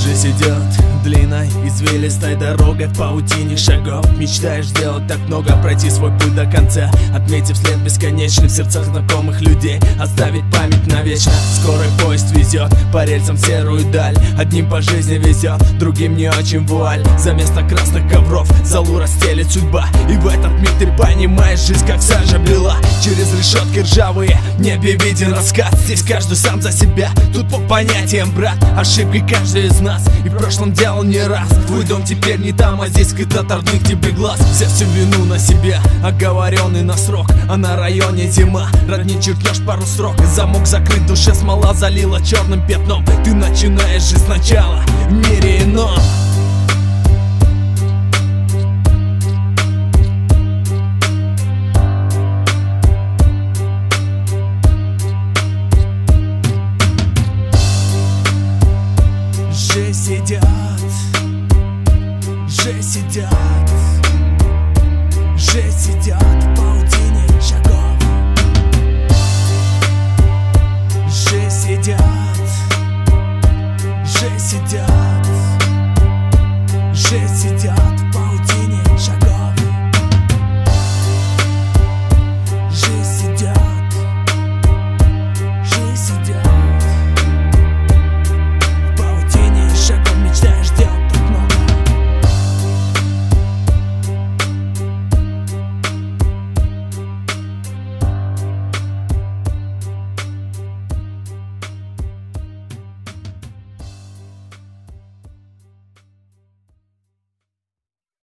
Джесс идет длинной, извилистой дорогой в паутине шагов. Мечтаешь сделать так много, пройти свой путь до конца Отметив след бесконечный в сердцах знакомых людей Оставить память навечно. Скорый поезд везет по рельсам в серую даль Одним по жизни везет, другим не очень вуаль. За место красных ковров залу расстелит судьба. И в этот миг ты понимаешь, жизнь как сажа бела Через решетки ржавые, в небе виден раскат. Здесь каждый сам за себя, тут по понятиям, брат Ошибки каждый из нас, и в прошлом делал не раз. Твой дом теперь не там, а здесь от родных тебе глаз. Все всю вину на себя, оговоренный на срок. А на районе зима, родни чертеж пару срок Замок закрыт, душе смола залила черным пятном. Ты начинаешь жить сначала в мире ином же сидят, же сидят, же сидят паутины.